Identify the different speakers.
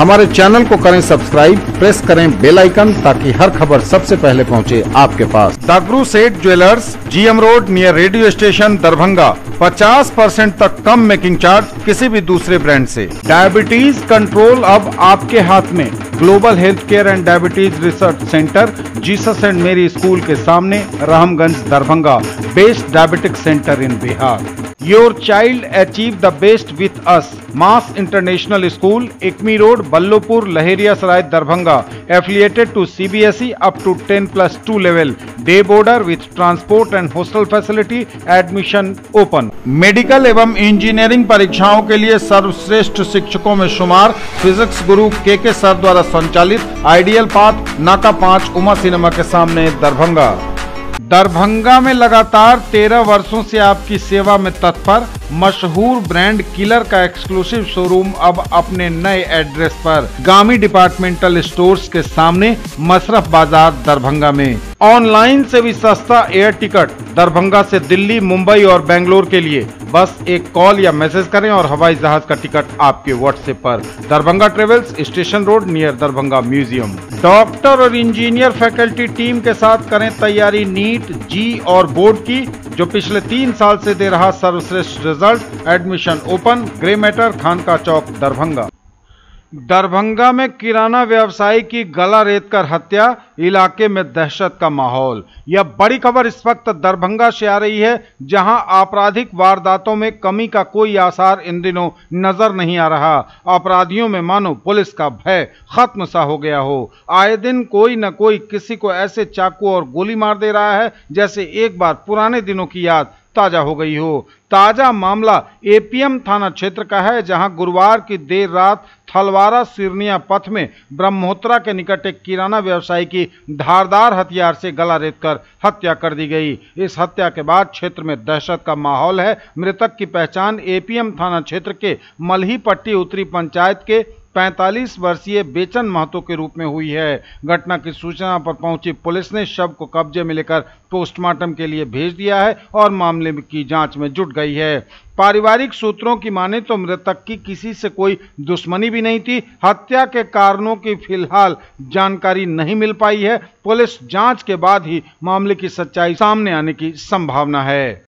Speaker 1: हमारे चैनल को करें सब्सक्राइब प्रेस करें बेल आइकन ताकि हर खबर सबसे पहले पहुँचे आपके पास। Dagru Seth jewellers GM road near radio station Darbhanga 50 percent तक कम मेकिंग चार्ज किसी भी दूसरे ब्रांड से। डायबिटीज़ कंट्रोल अब आपके हाथ में। Global health care and diabetes research centre Jesus and Mary school के सामने Ramganj Darbhanga best diabetic centre in Bihar. Your child achieve the best with us mass international school Ekmi road Ballopur Laheria Sarai Darbhanga affiliated to CBSE up to 10 plus 2 level day boarder with transport and hostel facility admission open medical एवं engineering परीक्षाओं के लिए सर्वश्रेष्ठ शिक्षकों में शुमार physics गुरु के के सर द्वारा संचालित आइडियल पाथ नाका पाँच उमा सिनेमा के सामने, दरभंगा। दरभंगा में लगातार तेरह वर्षों से आपकी सेवा में तत्पर, मशहूर ब्रांड किलर का एक्सक्लूसिव शोरूम अब अपने नए एड्रेस पर। गामी डिपार्टमेंटल स्टोर्स के सामने मशरफ बाज़ार दरभंगा में। ऑनलाइन से भी सस्ता एयर टिकट, दरभंगा से दिल्ली, मुंबई और बेंगलोर के लिए। बस एक कॉल या मैसेज करें और हवाई जहाज़ का टिकट आपके व्हाट्सएप पर। Darbhanga travels station road near Darbhanga museum. Doctor और इंजीनियर फैकल्टी टीम के साथ करें तैयारी नीट, जी और बोर्ड की, जो पिछले तीन साल से दे रहा सर्वश्रेष्ठ result, admission open, grey matter, Khanka Chowk, Darbhanga. Darbhanga में किराना व्यवसायी की गला रेत कर हत्या, इलाके में दहशत का माहौल। यह बड़ी खबर इस वक्त दरभंगा से आ रही है, जहाँ आपराधिक वारदातों में कमी का कोई आसार इन दिनों नज़र नहीं आ रहा। अपराधियों में मानो पुलिस का भय खत्म सा हो गया हो। आए दिन कोई न कोई किसी को ऐसे चाकू और गोली मार दे रहा है, जैसे एक बार पुराने दिनों की याद ताज़ा हो गई हो। ताज़ा मामला एपीएम थाना क्षेत्र का है, जहाँ गुरुवार की देर रात थलवारा सिरनिया पथ में ब्रह्मोत्रा के निकट एक किराना व्यवसायी की धारदार हथियार से गला रेत कर हत्या कर दी गई। इस हत्या के बाद क्षेत्र में दहशत का माहौल है। मृतक की पहचान एपीएम थाना क्षेत्र के मलही पट्टी उत्तरी पंचायत के 45 वर्षीय बेचन महतो के रूप में हुई है। घटना की सूचना पर पहुँची पुलिस ने शव को कब्जे में लेकर पोस्टमार्टम के लिए भेज दिया है और मामले की जाँच में जुट गई है। पारिवारिक सूत्रों की माने तो मृतक की किसी से कोई दुश्मनी भी नहीं थी। हत्या के कारणों की फ़िलहाल जानकारी नहीं मिल पाई है। पुलिस जाँच के बाद ही मामले की सच्चाई सामने आने की संभावना है।